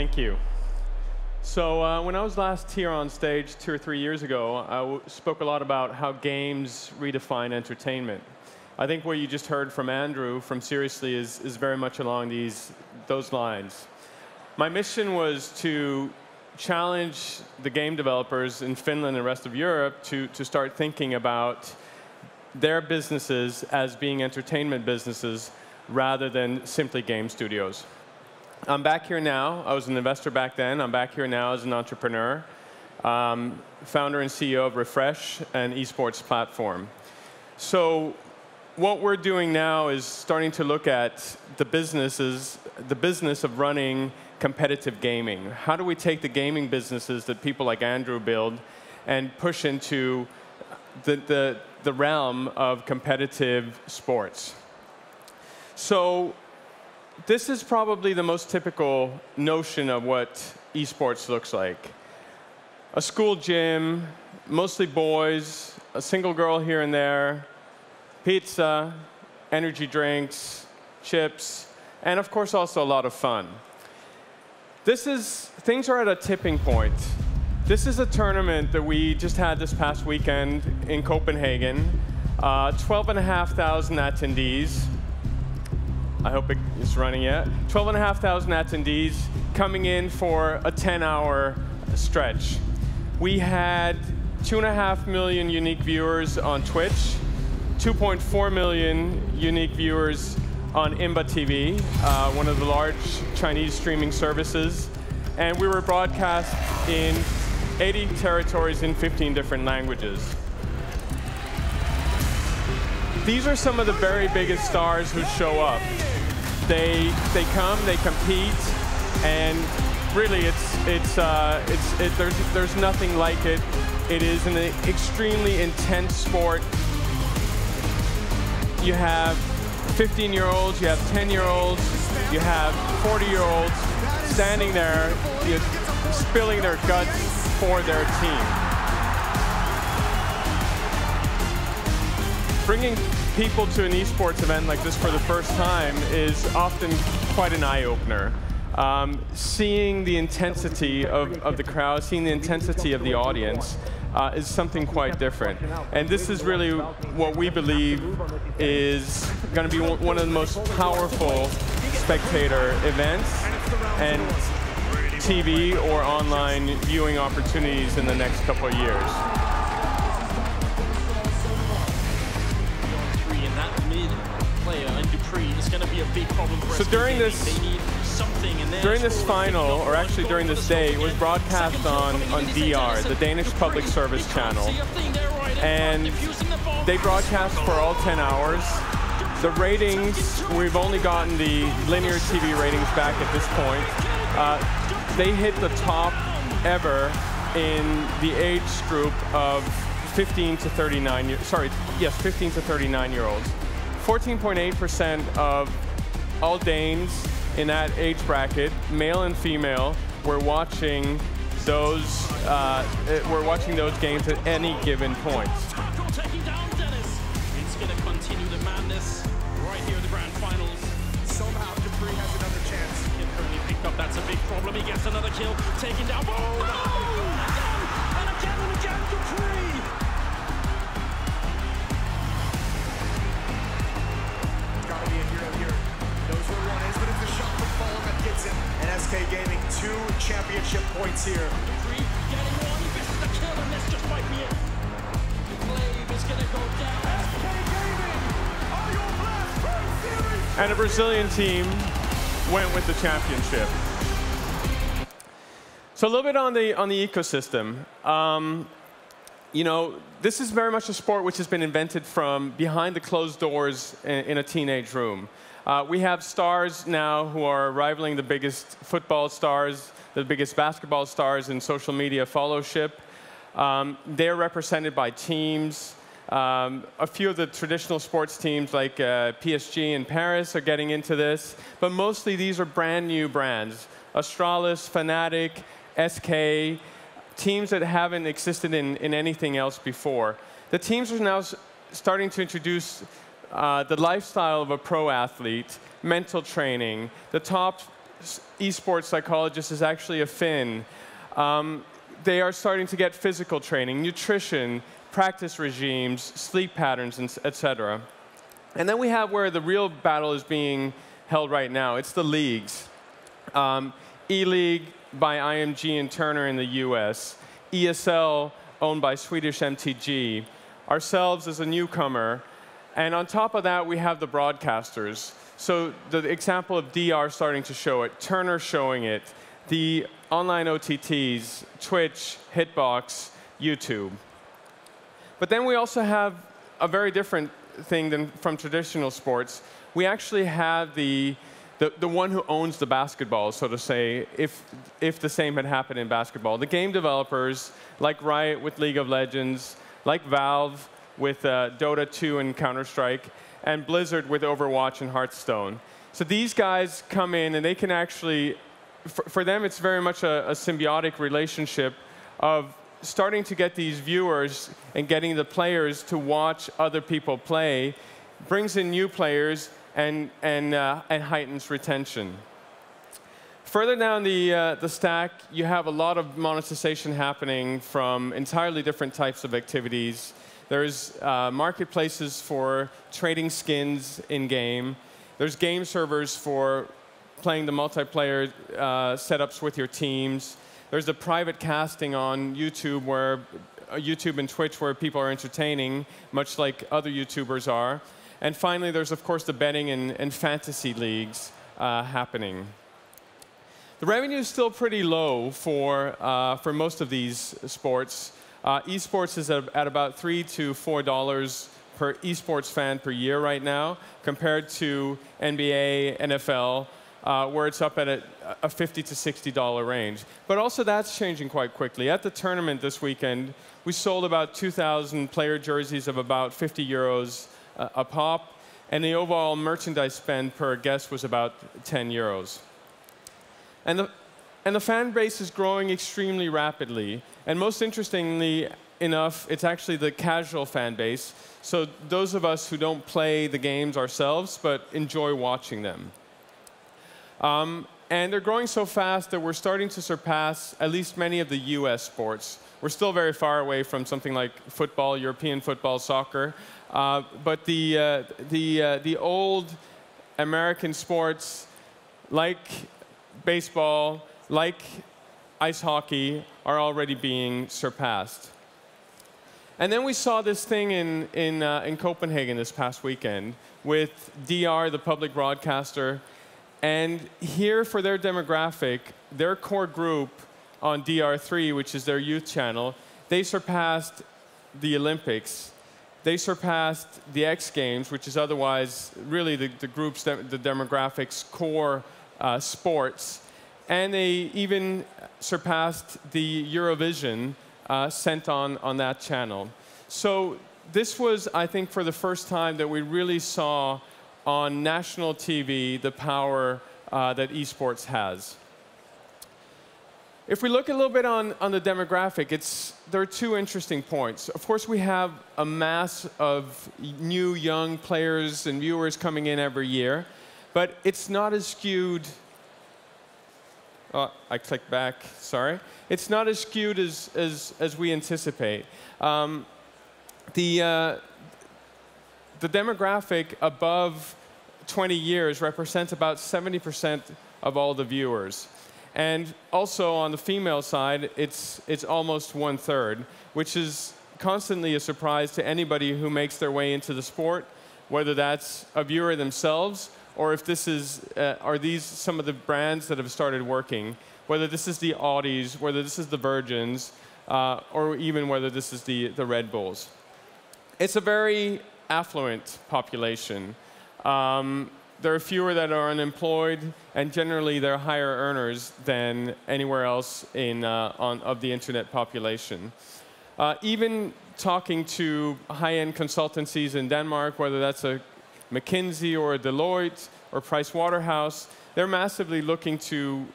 Thank you. So uh, when I was last here on stage two or three years ago, I spoke a lot about how games redefine entertainment. I think what you just heard from Andrew from Seriously is, is very much along these, those lines. My mission was to challenge the game developers in Finland and the rest of Europe to, to start thinking about their businesses as being entertainment businesses rather than simply game studios. I'm back here now. I was an investor back then. I'm back here now as an entrepreneur, um, founder and CEO of RFRSH, an esports platform. So what we're doing now is starting to look at the businesses, the business of running competitive gaming. How do we take the gaming businesses that people like Andrew build and push into the, the, the realm of competitive sports? So this is probably the most typical notion of what esports looks like. A school gym, mostly boys, a single girl here and there, pizza, energy drinks, chips, and of course also a lot of fun. This is, things are at a tipping point. This is a tournament that we just had this past weekend in Copenhagen. Uh, 12,500 attendees, I hope it's running yet. 12,500 attendees coming in for a 10-hour stretch. We had 2.5 million unique viewers on Twitch, 2.4 million unique viewers on Imba TV, uh, one of the large Chinese streaming services. And we were broadcast in 80 territories in 15 different languages. These are some of the very biggest stars who show up they they come, they compete, and really, it's it's uh, it's it, there's there's nothing like it. It is an extremely intense sport. You have 15-year-olds, you have 10-year-olds, you have 40-year-olds standing there, you know, spilling their guts for their team. Bringing people to an esports event like this for the first time is often quite an eye-opener. Um, seeing the intensity of, of the crowd, seeing the intensity of the audience, uh, is something quite different. And this is really what we believe is going to be one of the most powerful spectator events and TV or online viewing opportunities in the next couple of years. So during this, during this final, or actually during this day, it was broadcast on, on DR, the Danish Public Service Channel. And they broadcast for all 10 hours. The ratings, we've only gotten the linear TV ratings back at this point. Uh, they hit the top ever in the age group of 15 to 39 years, sorry, yes, 15 to 39 year olds. 14.8% of all Danes in that age bracket, male and female, were watching those uh, were watching those games at any given point. Taking down Dennis. It's going to continue the madness right here in the grand finals. Somehow dupreeh has another chance. Kid currently picked up. That's a big problem. He gets another kill. Taking down. Oh, no! Points here. And a Brazilian team went with the championship. So a little bit on the on the ecosystem. Um, you know, this is very much a sport which has been invented from behind the closed doors in, in a teenage room. Uh, we have stars now who are rivaling the biggest football stars, the biggest basketball stars in social media followship. Um, they're represented by teams. Um, a few of the traditional sports teams like uh, PSG in Paris are getting into this, but mostly these are brand new brands. Astralis, Fnatic, SK, teams that haven't existed in, in anything else before. The teams are now starting to introduce uh, the lifestyle of a pro athlete, mental training, the top esports psychologist is actually a Finn. Um, they are starting to get physical training, nutrition, practice regimes, sleep patterns, etc. And then we have where the real battle is being held right now. It's the leagues. Um, E-League by IMG and Turner in the US. ESL owned by Swedish MTG. Ourselves as a newcomer. And on top of that, we have the broadcasters. So the example of DR starting to show it, Turner showing it, the online OTTs, Twitch, Hitbox, YouTube. But then we also have a very different thing than from traditional sports. We actually have the, the, the one who owns the basketball, so to say, if, if the same had happened in basketball. The game developers, like Riot with League of Legends, like Valve with uh, Dota 2 and Counter-Strike, and Blizzard with Overwatch and Hearthstone. So these guys come in and they can actually, for, for them, it's very much a, a symbiotic relationship of starting to get these viewers and getting the players to watch other people play brings in new players and, and, uh, and heightens retention. Further down the, uh, the stack, you have a lot of monetization happening from entirely different types of activities. There's uh, marketplaces for trading skins in-game. There's game servers for playing the multiplayer uh, setups with your teams. There's the private casting on YouTube where uh, YouTube and Twitch where people are entertaining, much like other YouTubers are. And finally, there's of course the betting and, and fantasy leagues uh, happening. The revenue is still pretty low for, uh, for most of these sports. Uh, esports is at, at, about three to four dollars per esports fan per year right now, compared to NBA, NFL, uh, where it's up at a, a 50 to 60 dollar range. But also that's changing quite quickly. At the tournament this weekend, we sold about 2,000 player jerseys of about 50 euros uh, a pop, and the overall merchandise spend per guest was about 10 euros. And the, and the fan base is growing extremely rapidly. And most interestingly enough, it's actually the casual fan base. So those of us who don't play the games ourselves, but enjoy watching them. Um, and they're growing so fast that we're starting to surpass at least many of the US sports. We're still very far away from something like football, European football, soccer. Uh, but the, uh, the, uh, the old American sports, like baseball, like ice hockey, are already being surpassed. And then we saw this thing in, in, uh, in Copenhagen this past weekend with DR, the public broadcaster, and here, for their demographic, their core group on DR3, which is their youth channel, they surpassed the Olympics. They surpassed the X Games, which is otherwise really the, the group's, de the demographics core uh, sports. And they even surpassed the Eurovision uh, sent on, on that channel. So this was, I think, for the first time that we really saw on national TV the power uh, that esports has. If we look a little bit on, on the demographic, it's, there are two interesting points. Of course, we have a mass of new young players and viewers coming in every year, but it's not as skewed. Oh, I clicked back, sorry. It's not as skewed as, as, as we anticipate. Um, the, uh, the demographic above 20 years represents about 70% of all the viewers. And also on the female side, it's, it's almost one third, which is constantly a surprise to anybody who makes their way into the sport, whether that's a viewer themselves or if this is, uh, are these some of the brands that have started working, whether this is the Audis, whether this is the Virgins, uh, or even whether this is the, the Red Bulls. It's a very affluent population. Um, there are fewer that are unemployed, and generally they're higher earners than anywhere else in, uh, on, of the internet population. Uh, even talking to high-end consultancies in Denmark, whether that's a McKinsey or Deloitte or Price Waterhouse, they're massively looking to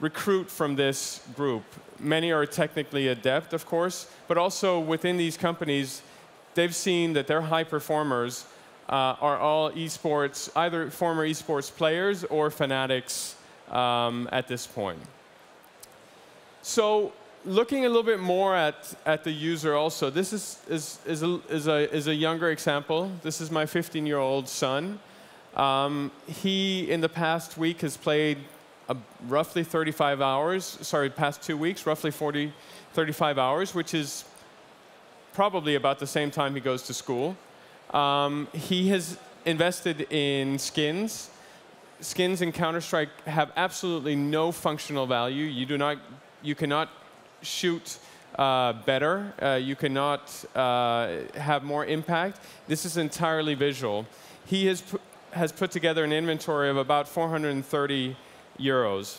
recruit from this group. Many are technically adept, of course, but also within these companies, they've seen that their high performers uh, are all esports, either former esports players or fanatics um, at this point. So looking a little bit more at, at the user also, this is, is, is, a, is, a, is a younger example. This is my 15-year-old son. Um, he, in the past week, has played roughly 35 hours, sorry, past two weeks, roughly 40, 35 hours, which is probably about the same time he goes to school. Um, he has invested in skins. Skins in Counter-Strike have absolutely no functional value. You do not, you cannot shoot uh, better. Uh, you cannot uh, have more impact. This is entirely visual. He has, pu has put together an inventory of about 430 euros.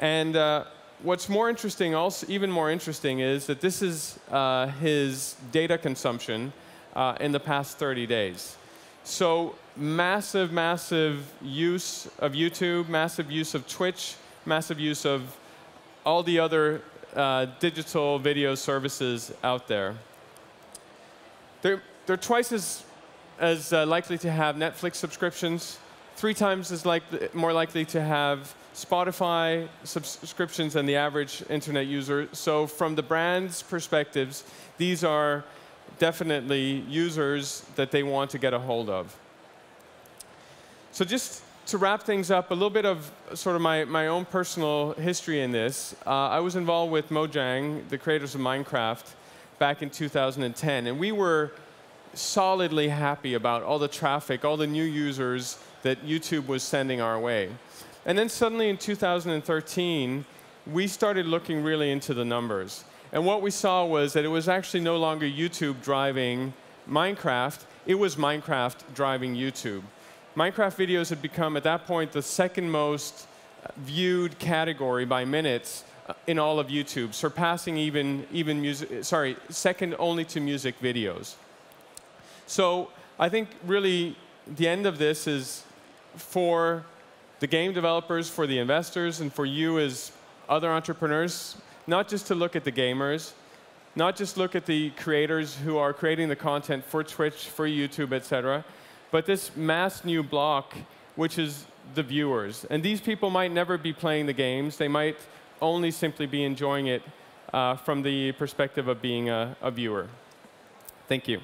And uh, what's more interesting, also even more interesting, is that this is uh, his data consumption uh, in the past 30 days. So massive, massive use of YouTube, massive use of Twitch, massive use of all the other uh, digital video services out there. They're, they're twice as, as uh, likely to have Netflix subscriptions, three times as likely, more likely to have Spotify subscriptions than the average internet user. So from the brand's perspectives, these are definitely users that they want to get a hold of. So just to wrap things up, a little bit of sort of my, my own personal history in this. Uh, I was involved with Mojang, the creators of Minecraft, back in 2010. And we were solidly happy about all the traffic, all the new users that YouTube was sending our way. And then suddenly in 2013, we started looking really into the numbers. And what we saw was that it was actually no longer YouTube driving Minecraft, it was Minecraft driving YouTube. Minecraft videos had become, at that point, the second most viewed category by minutes uh, in all of YouTube, surpassing even, even music, sorry, second only to music videos. So I think really the end of this is for the game developers, for the investors, and for you as other entrepreneurs, not just to look at the gamers, not just look at the creators who are creating the content for Twitch, for YouTube, et cetera, but this mass new block, which is the viewers. And these people might never be playing the games. They might only simply be enjoying it uh, from the perspective of being a, a viewer. Thank you.